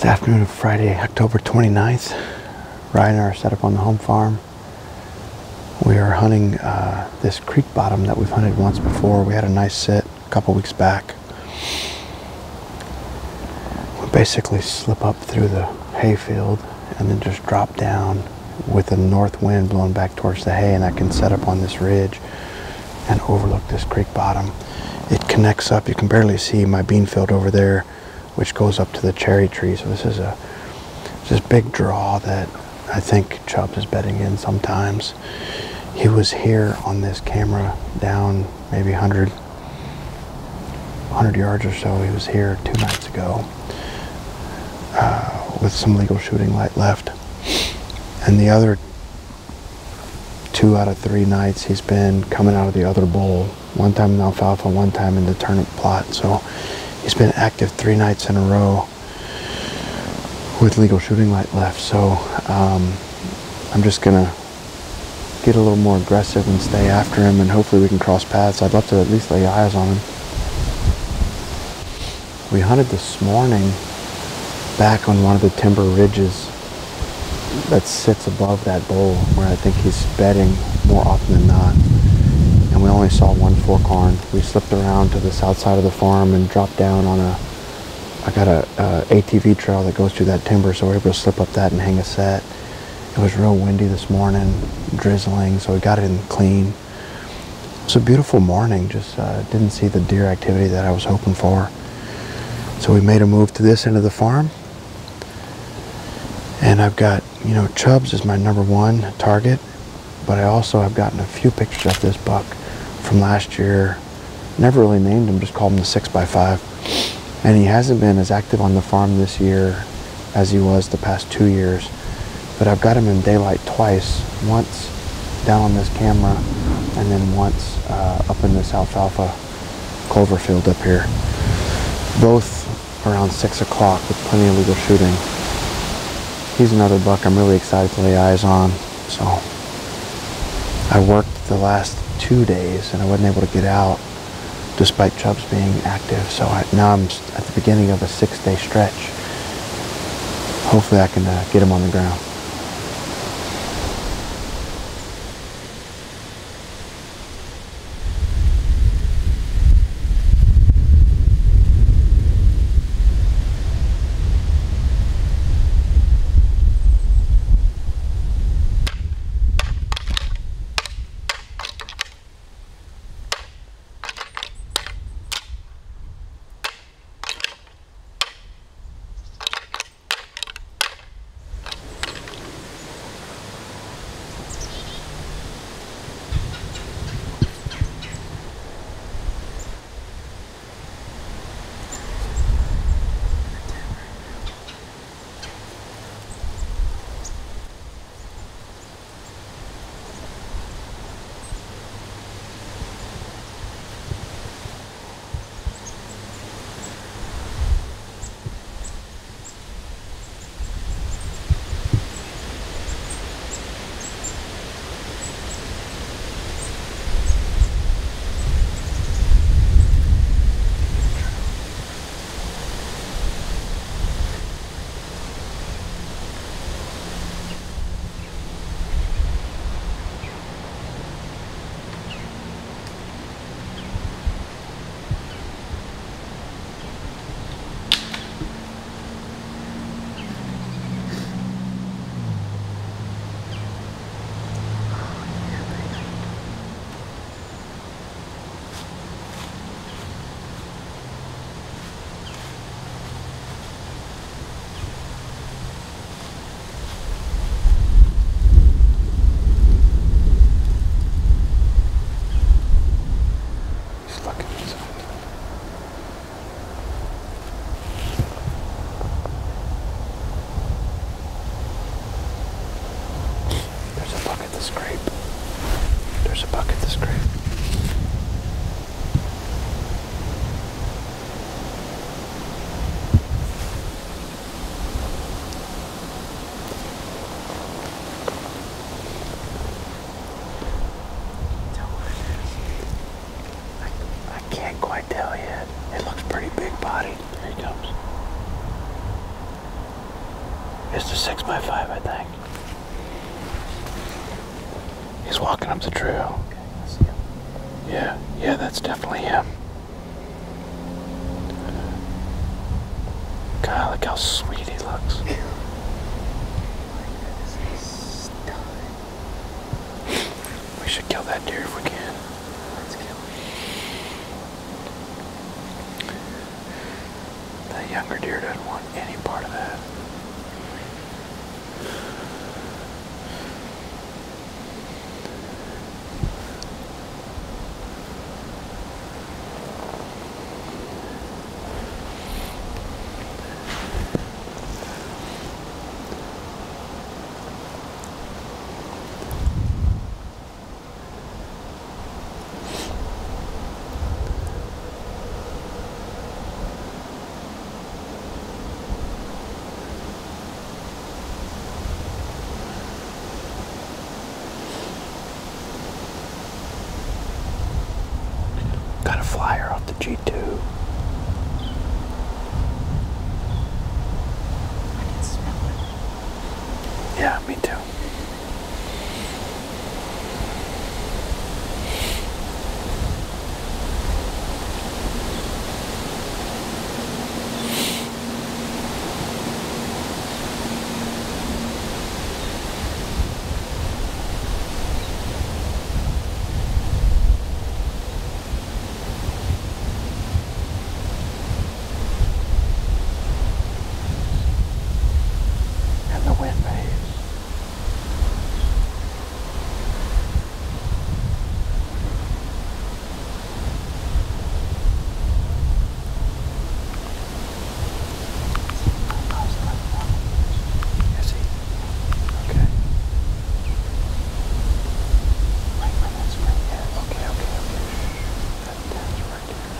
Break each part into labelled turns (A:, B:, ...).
A: The afternoon of Friday, October 29th. Ryan and I are set up on the home farm. We are hunting uh, this creek bottom that we've hunted once before. We had a nice sit a couple weeks back. We basically slip up through the hayfield and then just drop down with a north wind blowing back towards the hay and I can set up on this ridge and overlook this creek bottom. It connects up, you can barely see my bean field over there which goes up to the cherry tree. So this is a this big draw that I think Chubbs is bedding in sometimes. He was here on this camera down maybe 100, 100 yards or so. He was here two nights ago uh, with some legal shooting light left. And the other two out of three nights he's been coming out of the other bowl. One time in alfalfa, one time in the turnip plot. So he's been active three nights in a row with legal shooting light left. So um, I'm just gonna get a little more aggressive and stay after him and hopefully we can cross paths. I'd love to at least lay eyes on him. We hunted this morning back on one of the timber ridges that sits above that bowl where I think he's bedding more often than not. And we only saw one forkhorn. We slipped around to the south side of the farm and dropped down on a, I got a, a ATV trail that goes through that timber so we are able to slip up that and hang a set. It was real windy this morning, drizzling, so we got it in clean. It's a beautiful morning, just uh, didn't see the deer activity that I was hoping for. So we made a move to this end of the farm. And I've got, you know, Chubbs is my number one target, but I also have gotten a few pictures of this buck from last year. Never really named him, just called him the 6x5. And he hasn't been as active on the farm this year as he was the past two years but I've got him in daylight twice, once down on this camera and then once uh, up in this alfalfa clover field up here. Both around 6 o'clock with plenty of legal shooting. He's another buck I'm really excited to lay eyes on. So I worked the last two days and I wasn't able to get out despite Chubbs being active. So I, now I'm at the beginning of a six-day stretch. Hopefully I can uh, get him on the ground. Up the trail. Yeah, yeah, that's definitely him. God, look how sweet he looks. We should kill that deer if we can. That younger deer doesn't want any part of that. Got a flyer off the G2. Yeah, me too. And the wind waves. Is he? Okay. Right where that spring is. Okay, okay, okay. That, that's right there.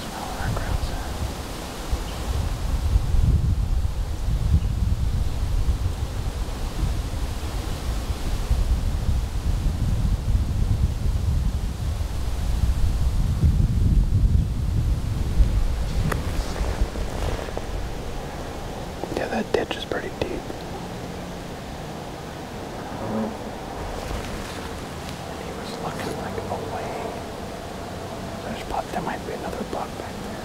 A: Smell where our ground's at. Yeah, that ditch is pretty deep. And he was looking like away. There's prob- there might be another buck back there.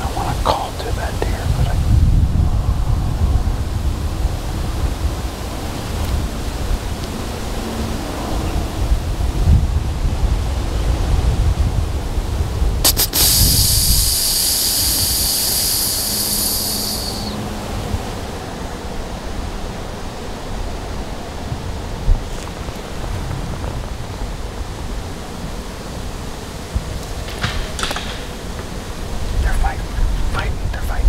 A: I want to call to that deer, but I. They're fighting, fighting, they're fighting.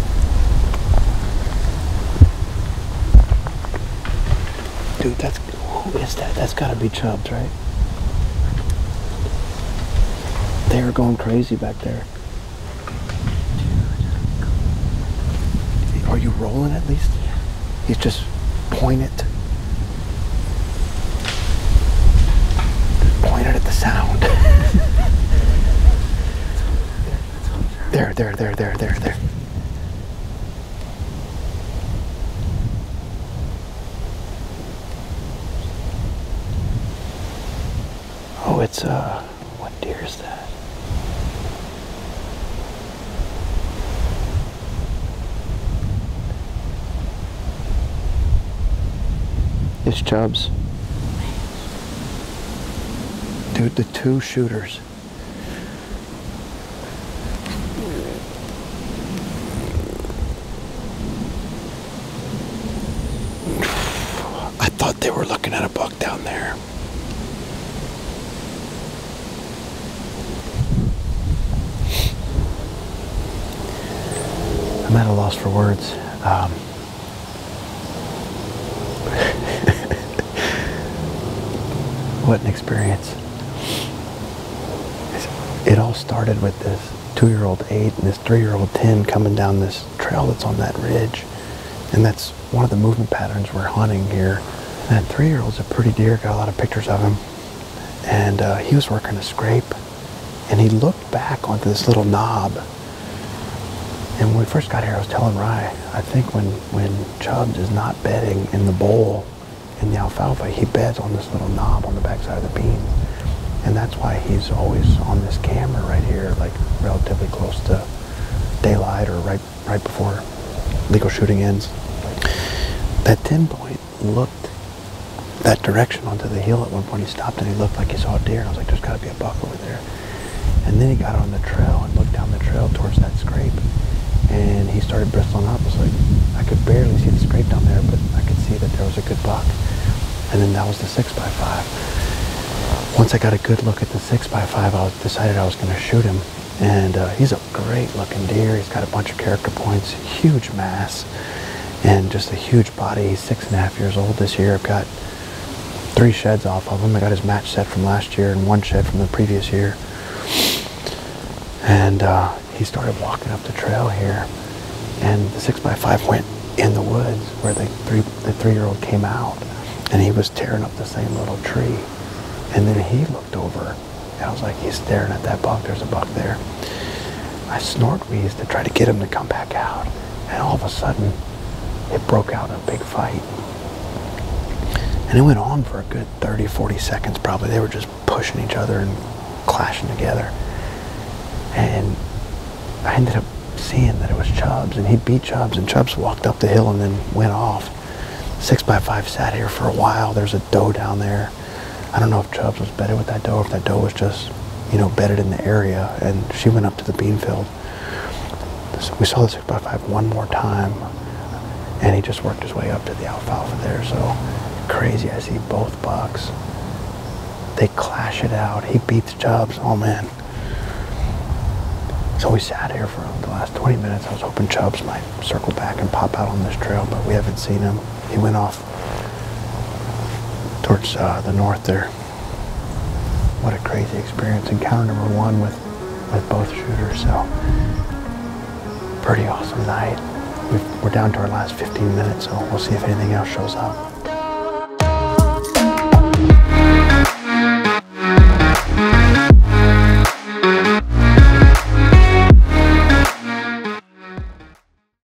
A: Dude, that's who is that? That's got to be Chubbs, right? They are going crazy back there. Are you rolling at least? He's just pointed. Pointed at the sound. there, there, there, there, there, there. It's uh, what deer is that? It's Chubbs. Dude, the two shooters. I thought they were looking at a buck down there. I'm at a loss for words. Um, what an experience. It all started with this two-year-old eight and this three-year-old ten coming down this trail that's on that ridge. And that's one of the movement patterns we're hunting here That three-year-old's a pretty deer. Got a lot of pictures of him. And uh, he was working a scrape. And he looked back onto this little knob. And when we first got here, I was telling Rye, I think when, when Chubbs is not bedding in the bowl in the alfalfa, he beds on this little knob on the backside of the bean. And that's why he's always on this camera right here, like relatively close to daylight or right, right before legal shooting ends. That 10 point looked that direction onto the hill at one point. He stopped and he looked like he saw a deer. And I was like, there's got to be a buck over there. And then he got on the trail and looked down the trail towards that scrape. And he started bristling up. It was like, I could barely see the scrape down there, but I could see that there was a good buck. And then that was the six by five. Once I got a good look at the six by five, I decided I was going to shoot him. And uh, he's a great looking deer. He's got a bunch of character points, huge mass, and just a huge body. He's six and a half years old this year. I've got three sheds off of him. I got his match set from last year and one shed from the previous year. And uh, he started walking up the trail here, and the six by five went in the woods where the three the three year old came out, and he was tearing up the same little tree. And then he looked over, and I was like, he's staring at that buck. There's a buck there. I snort wheezed to try to get him to come back out, and all of a sudden, it broke out in a big fight. And it went on for a good 30, 40 seconds probably. They were just pushing each other and clashing together. And I ended up seeing that it was Chubbs, and he beat Chubbs, and Chubbs walked up the hill and then went off. Six by five sat here for a while. There's a doe down there. I don't know if Chubbs was bedded with that doe, or if that doe was just, you know, bedded in the area, and she went up to the bean field. We saw the six by five one more time, and he just worked his way up to the alfalfa there. So crazy. I see both bucks. They clash it out. He beats Chubbs. Oh man. So we sat here for the last 20 minutes. I was hoping Chubbs might circle back and pop out on this trail, but we haven't seen him. He went off towards uh, the north there. What a crazy experience. Encounter number one with, with both shooters. So pretty awesome night. We've, we're down to our last 15 minutes, so we'll see if anything else shows up.